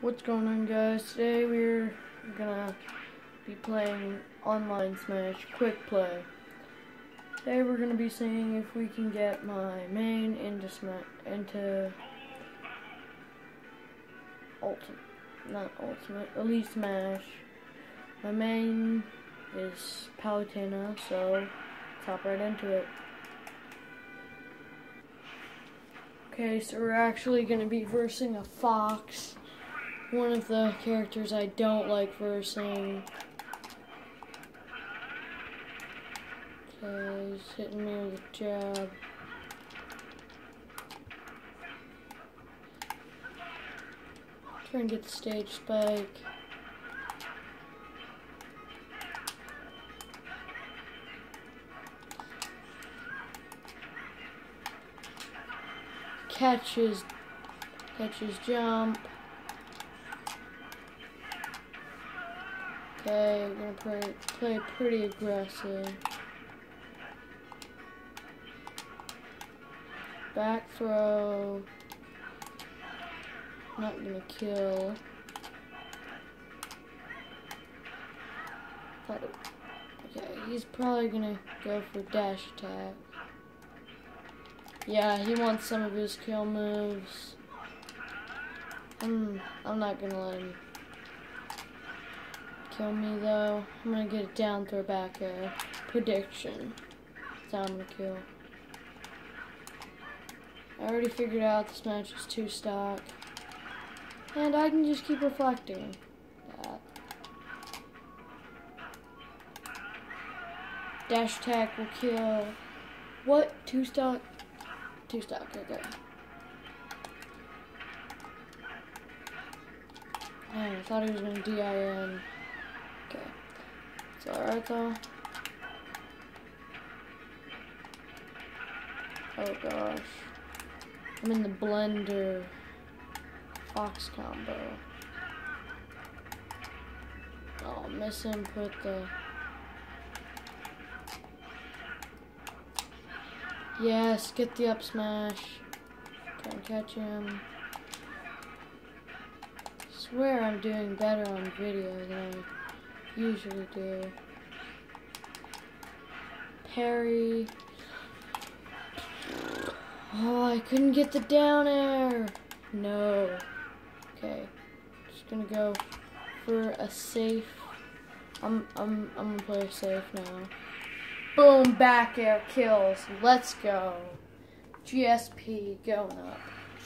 What's going on guys? Today we're gonna be playing online Smash Quick Play. Today we're gonna be seeing if we can get my main into Smash into Ultimate, not Ultimate, Elite Smash. My main is Palutena, so let's hop right into it. Okay, so we're actually gonna be versing a fox one of the characters I don't like versing. Okay, he's hitting me with a jab. Try and get the stage spike. Catches, catches jump. Okay, we're gonna play, play pretty aggressive. Back throw. Not gonna kill. Okay, he's probably gonna go for dash attack. Yeah, he wants some of his kill moves. I'm, I'm not gonna let him kill me though. I'm gonna get a down throw back air. Prediction. That's I'm gonna kill. I already figured out this match is two stock. And I can just keep reflecting that. Dash attack will kill. What? Two stock? Two stock, okay. I thought he was gonna DIN. Alright though. Oh gosh. I'm in the blender. Fox combo. Oh, miss the. Yes, get the up smash. And catch him. Swear I'm doing better on video than I usually do. Parry. Oh, I couldn't get the down air. No. Okay. Just gonna go for a safe. I'm I'm I'm gonna play safe now. Boom, back air kills. Let's go. GSP going up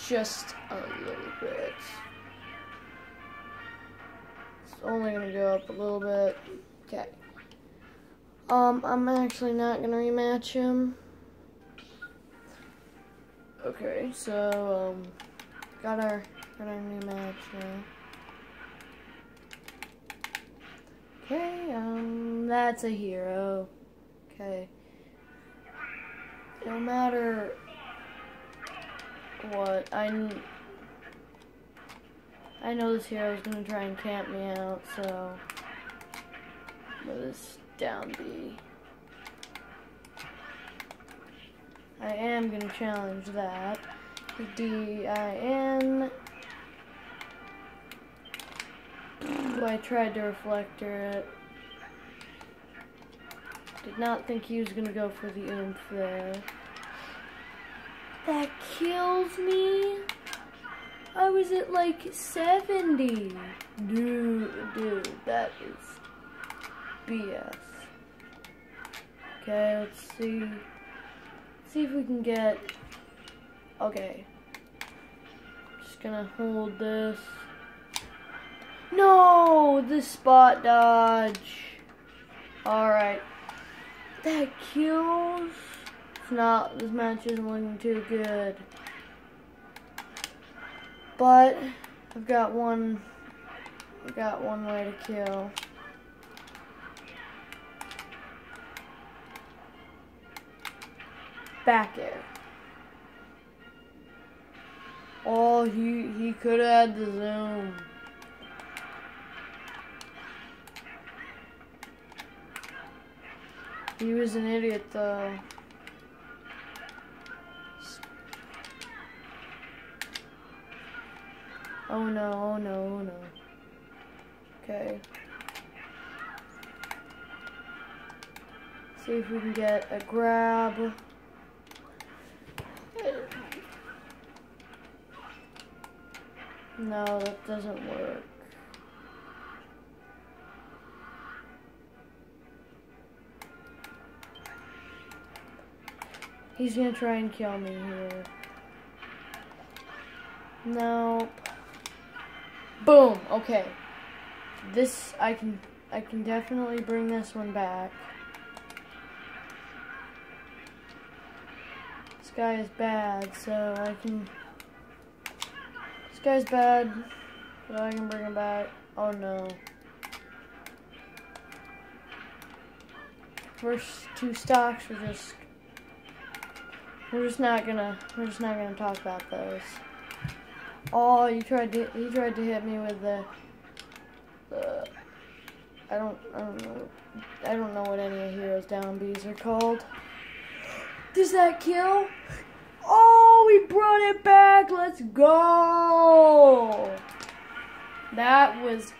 just a little bit only gonna go up a little bit. Okay. Um, I'm actually not gonna rematch him. Okay, so, um, got our, got our new match now. Okay, um, that's a hero. Okay. No matter what, I I know this hero is going to try and camp me out, so let this down B. I am going to challenge that. D-I-N. I tried to reflector it. Did not think he was going to go for the oomph there. That kills me. I was at like 70. Dude, dude, that is BS. Okay, let's see. See if we can get. Okay. Just gonna hold this. No! The spot dodge. Alright. That kills. It's not, this match isn't looking too good. But I've got one I've got one way to kill. Back air. Oh, he he could have had the zoom. He was an idiot though. Oh no, oh no, oh no. Okay. See if we can get a grab. No, that doesn't work. He's gonna try and kill me here. Nope. Boom. Okay. This I can I can definitely bring this one back. This guy is bad, so I can This guy's bad, so I can bring him back. Oh no. First two stocks are just we're just not gonna we're just not gonna talk about those. Oh, you tried to he tried to hit me with the the I don't I don't know I don't know what any of Heroes Down are called. Does that kill? Oh, we brought it back. Let's go. That was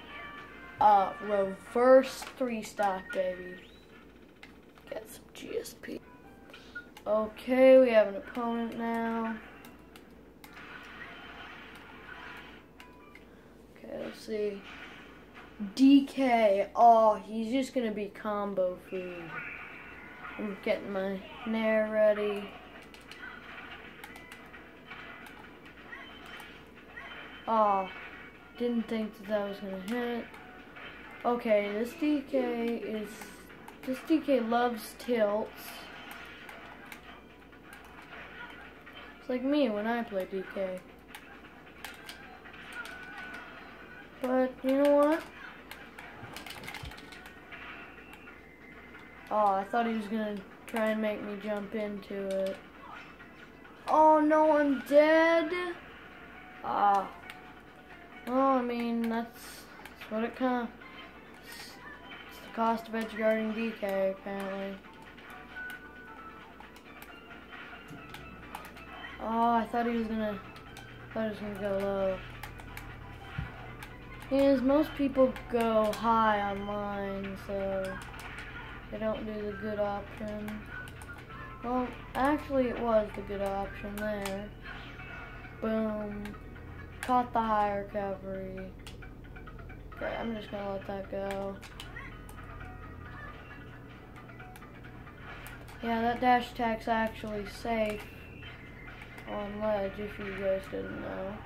uh, a reverse three stock, baby. Get some GSP. Okay, we have an opponent now. Okay, let's see. DK. Oh, he's just gonna be combo food. I'm getting my Nair ready. Oh, didn't think that that was gonna hit. Okay, this DK is, this DK loves tilts. It's like me when I play DK. But, you know what? Oh, I thought he was gonna try and make me jump into it. Oh no, I'm dead! Ah. Well, I mean, that's, that's what it kind of... It's, the cost of edge guarding DK, apparently. Oh, I thought he was gonna, thought he was gonna go low. Because most people go high on mine, so they don't do the good option. Well, actually it was the good option there. Boom. Caught the high recovery. Okay, I'm just gonna let that go. Yeah, that dash attack's actually safe on ledge if you guys didn't know.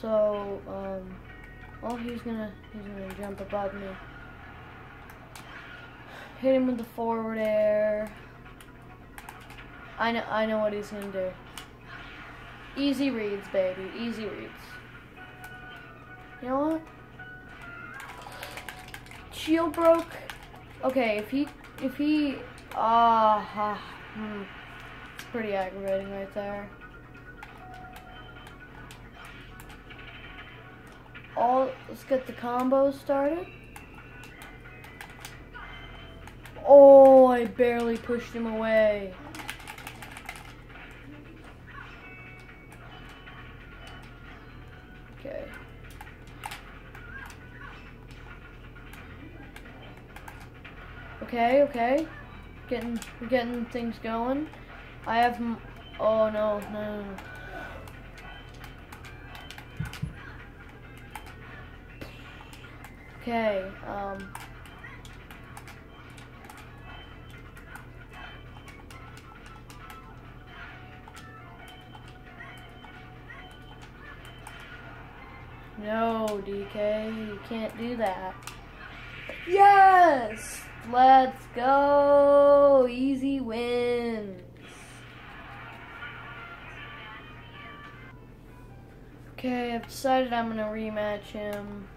So, um, well, he's gonna, he's gonna jump above me. Hit him with the forward air. I know, I know what he's gonna do. Easy reads, baby. Easy reads. You know what? Shield broke. Okay, if he, if he, ah, uh, hmm. It's pretty aggravating right there. All, let's get the combos started. Oh, I barely pushed him away. Okay. Okay, okay. Getting, getting things going. I have, oh no, no, no. Okay, um... No, DK, you can't do that. Yes! Let's go! Easy wins. Okay, I've decided I'm gonna rematch him.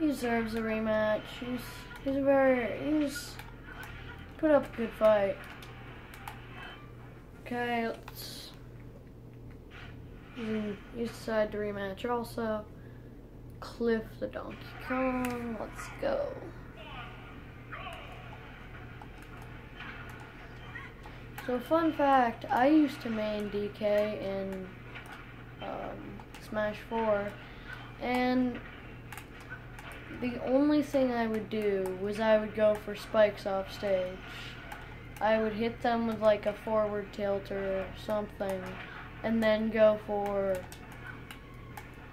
He deserves a rematch. He's he's a very he's put up a good fight. Okay, let's you decide to rematch also. Cliff the Donkey Kong. Let's go. So fun fact, I used to main DK in um, Smash 4 And the only thing I would do was I would go for spikes off stage. I would hit them with like a forward tilter or something, and then go for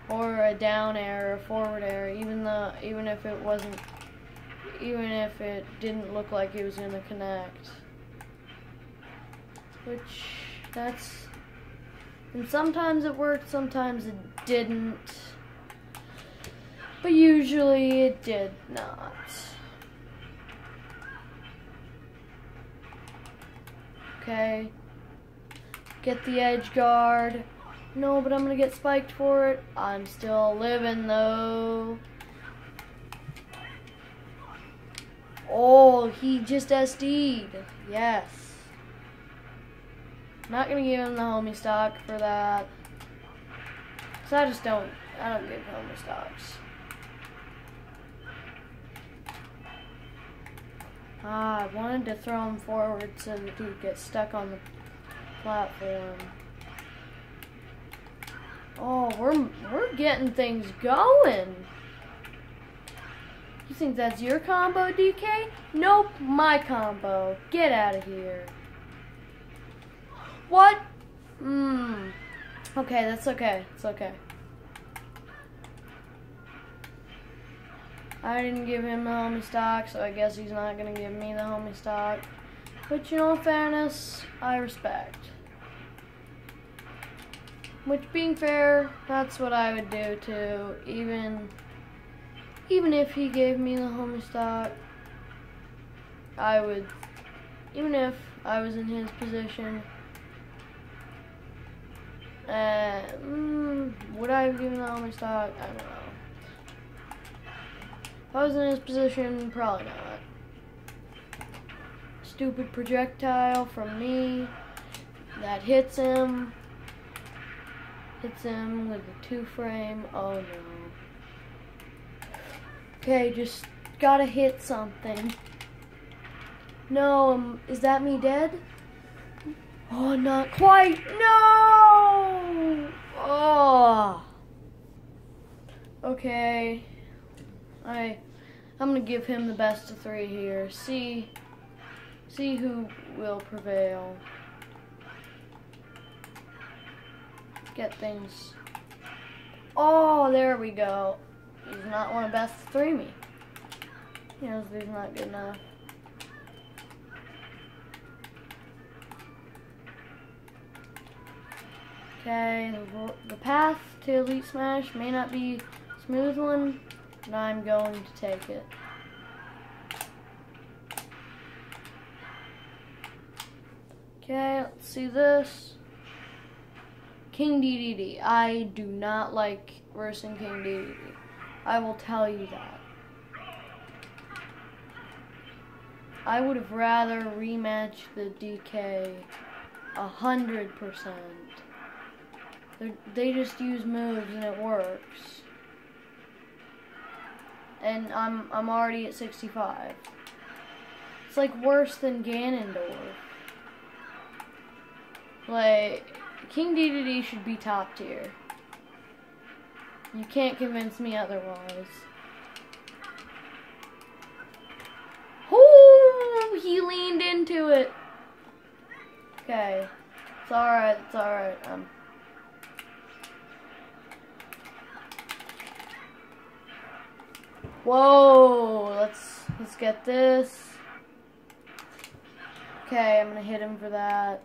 or a down air or forward air, even though even if it wasn't, even if it didn't look like it was gonna connect. Which that's, and sometimes it worked, sometimes it didn't. But usually it did not. Okay. Get the edge guard. No, but I'm gonna get spiked for it. I'm still living though. Oh, he just SD'd. Yes. Not gonna give him the homie stock for that. Cause I just don't, I don't give homie stocks. Ah, I wanted to throw him forward so that he'd get stuck on the platform. Oh, we're we're getting things going. You think that's your combo, DK? Nope, my combo. Get out of here. What? Hmm. Okay, that's okay. It's okay. I didn't give him the homie stock, so I guess he's not gonna give me the homie stock. But you know, fairness, I respect. Which, being fair, that's what I would do too. Even, even if he gave me the homie stock, I would, even if I was in his position, uh, mm, would I have given the homie stock? I don't know. I was in his position, probably not. Stupid projectile from me that hits him. Hits him with a two frame. Oh no. Okay, just gotta hit something. No, um, is that me dead? Oh, not quite. No! Oh. Okay. I, I'm gonna give him the best of three here. See, see who will prevail. get things. Oh, there we go. He's not one of best three me. He knows he's not good enough. Okay, the, the path to Elite Smash may not be smooth one, but I'm going to take it. Okay, let's see this. King DDD. I do not like versing King DDD. I will tell you that. I would have rather rematch the DK hundred percent. They just use moves and it works. And I'm I'm already at 65. It's like worse than Ganondorf. Like King DDD should be top tier. You can't convince me otherwise. Oh, he leaned into it. Okay. It's alright, it's alright. Um, Whoa, let's let's get this. Okay, I'm gonna hit him for that.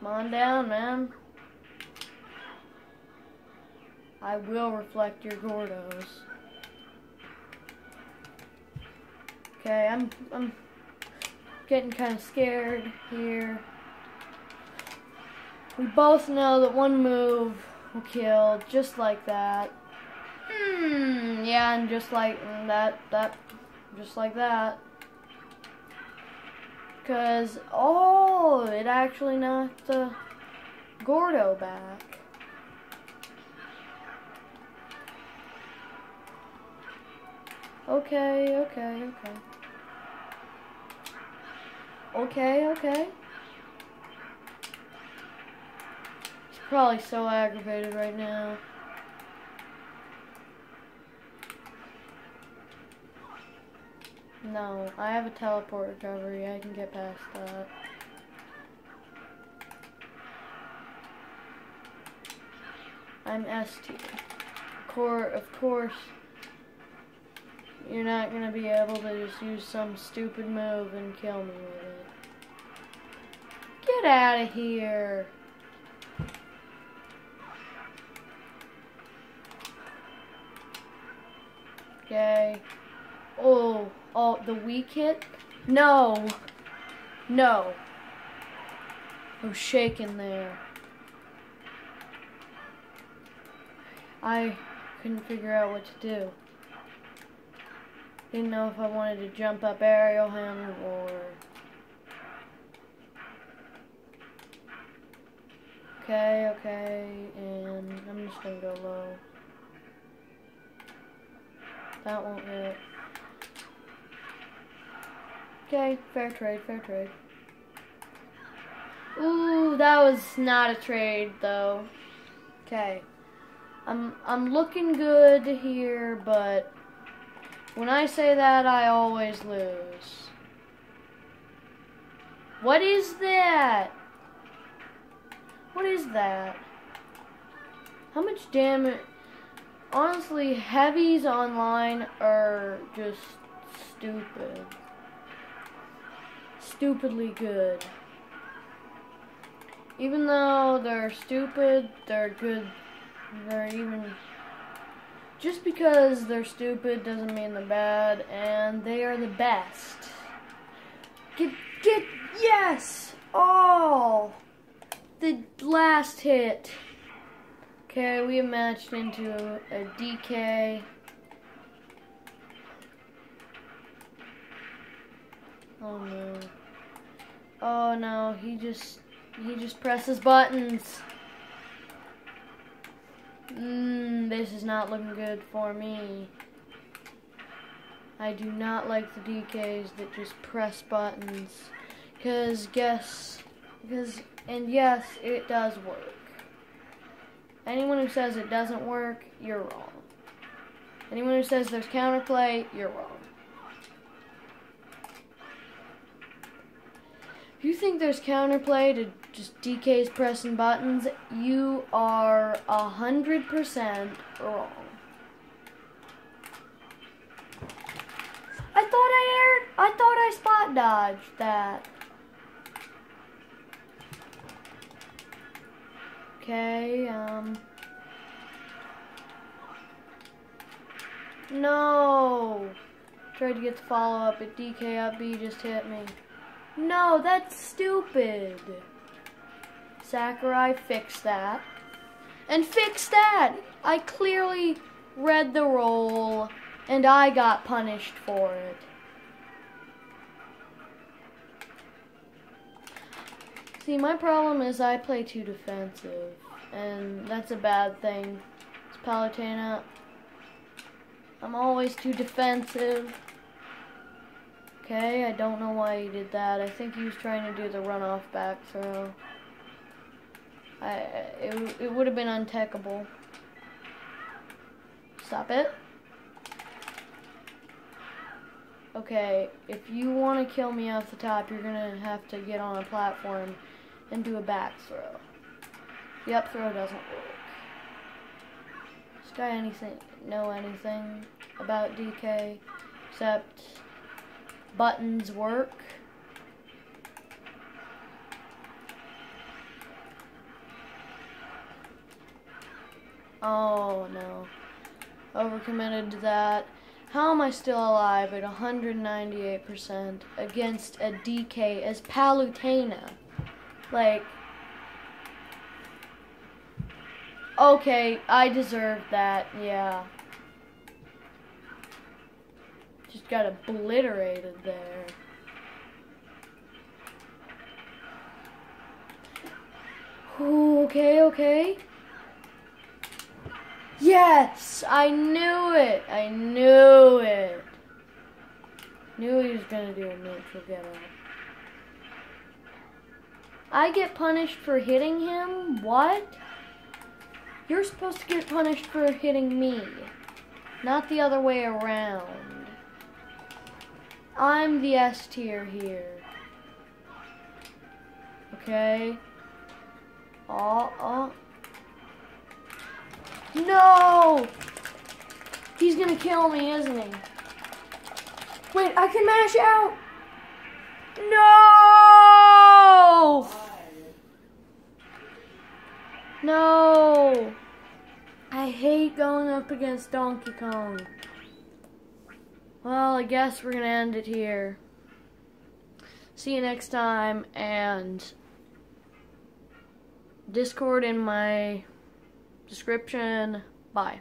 Come on down, man. I will reflect your Gordos. Okay, I'm I'm getting kind of scared here. We both know that one move will kill, just like that. Hmm, yeah, and just like that, that, just like that. Because, oh, it actually knocked the Gordo back. Okay, okay, okay. Okay, okay. Probably so aggravated right now. No, I have a teleport recovery. I can get past that. I'm S tier. Of course, you're not gonna be able to just use some stupid move and kill me with it. Get out of here. Okay. Oh, oh, the weak hit? No. No. I was shaking there. I couldn't figure out what to do. Didn't know if I wanted to jump up aerial him or... Okay, okay, and I'm just gonna go low. That won't hit. Okay, fair trade, fair trade. Ooh, that was not a trade though. Okay. I'm I'm looking good here, but when I say that I always lose. What is that? What is that? How much damage honestly, heavies online are just stupid. Stupidly good. Even though they're stupid, they're good. They're even. Just because they're stupid doesn't mean they're bad, and they are the best. Get, get, yes! All! Oh, the last hit. Okay, we matched into a DK. Oh no. Oh no, he just he just presses buttons. Mmm, this is not looking good for me. I do not like the DKs that just press buttons. Cause guess, because, and yes, it does work. Anyone who says it doesn't work, you're wrong. Anyone who says there's counterplay, you're wrong. If you think there's counterplay to just DKs pressing buttons, you are a hundred percent wrong. I thought I aired, I thought I spot dodged that. Okay, um... No! Tried to get the follow-up, but DK up B just hit me. No, that's stupid! Sakurai, fix that. And fix that! I clearly read the roll, and I got punished for it. See, my problem is I play too defensive, and that's a bad thing. It's Palutena. I'm always too defensive. Okay, I don't know why he did that. I think he was trying to do the runoff back throw. I, it, it would have been untechable. Stop it. Okay, if you want to kill me off the top, you're going to have to get on a platform and do a back throw. The up throw doesn't work. This guy anything know anything about DK except buttons work. Oh no. Overcommitted to that. How am I still alive at 198% against a DK as Palutena? Like, okay, I deserve that, yeah. Just got obliterated there. Okay, okay. Yes, I knew it. I knew it. Knew he was gonna do a neutral get out. I get punished for hitting him? What? You're supposed to get punished for hitting me, not the other way around. I'm the S tier here. Okay? Oh, oh. No! He's gonna kill me, isn't he? Wait, I can mash out! No! No! I hate going up against Donkey Kong. Well, I guess we're gonna end it here. See you next time, and Discord in my description. Bye.